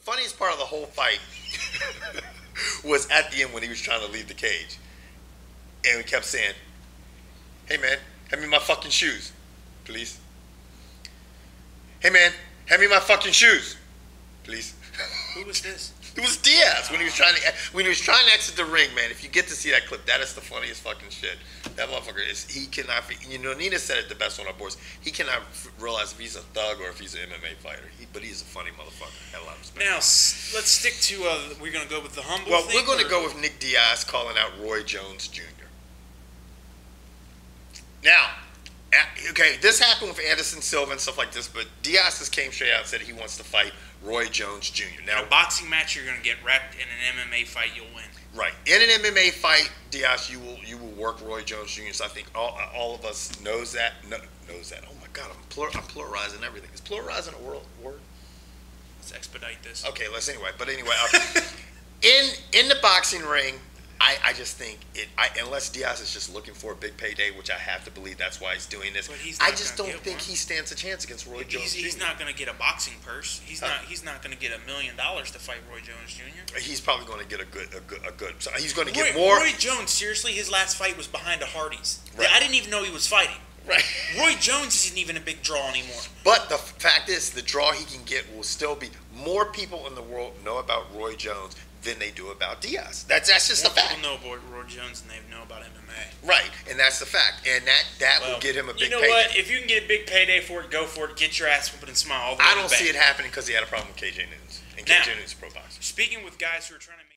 funniest part of the whole fight was at the end when he was trying to leave the cage, and we kept saying, "Hey man, hand me my fucking shoes, please." Hey man, hand me my fucking shoes, please. Who was this? It was Diaz when he was trying to when he was trying to exit the ring, man. If you get to see that clip, that is the funniest fucking shit. That motherfucker is he cannot. You know, Nina said it the best on our boards. He cannot realize if he's a thug or if he's an MMA fighter. He, but he's a funny motherfucker. Had a lot of respect. Now let's stick to. Uh, we're gonna go with the humble. well, thing, we're going to or- go with Nick Diaz calling out Roy Jones Jr. Now, a- okay, this happened with Anderson Silva and stuff like this, but Diaz just came straight out and said he wants to fight Roy Jones Jr. In Now, a boxing match, you're gonna get wrecked. In an MMA fight, you'll win. Right. In an MMA fight, Diaz, you will you will work Roy Jones Jr. So I think all, all of us knows that kno- knows that. Oh my God, I'm plur- I'm pluralizing everything. Is pluralizing a word? word? Let's expedite this. Okay, let's anyway. But anyway, uh, in in the boxing ring, I, I just think it. I, unless Diaz is just looking for a big payday, which I have to believe that's why he's doing this. But he's I just don't think one. he stands a chance against Roy Jones He's, he's Jr. not gonna get a boxing purse. He's Huh? not. He's not gonna get a million dollars to fight Roy Jones Jr. He's probably going to get a good a good a good. So he's going to get more. Roy Jones, seriously, his last fight was behind a Hardee's. Right. I didn't even know he was fighting. Right. Roy Jones isn't even a big draw anymore. But the fact is, the draw he can get will still be more people in the world know about Roy Jones than they do about Diaz. That's that's just a More fact, people know about Roy Jones than they know about MMA. right? And that's the fact, and that that Well, will get him a big. Payday. You know payday. what? If you can get a big payday for it, go for it. Get your ass whooping and smile. All the way I don't the see it happening because he had a problem with KJ Noons, and Now- KJ Noons is a pro boxer. Speaking with guys who are trying to make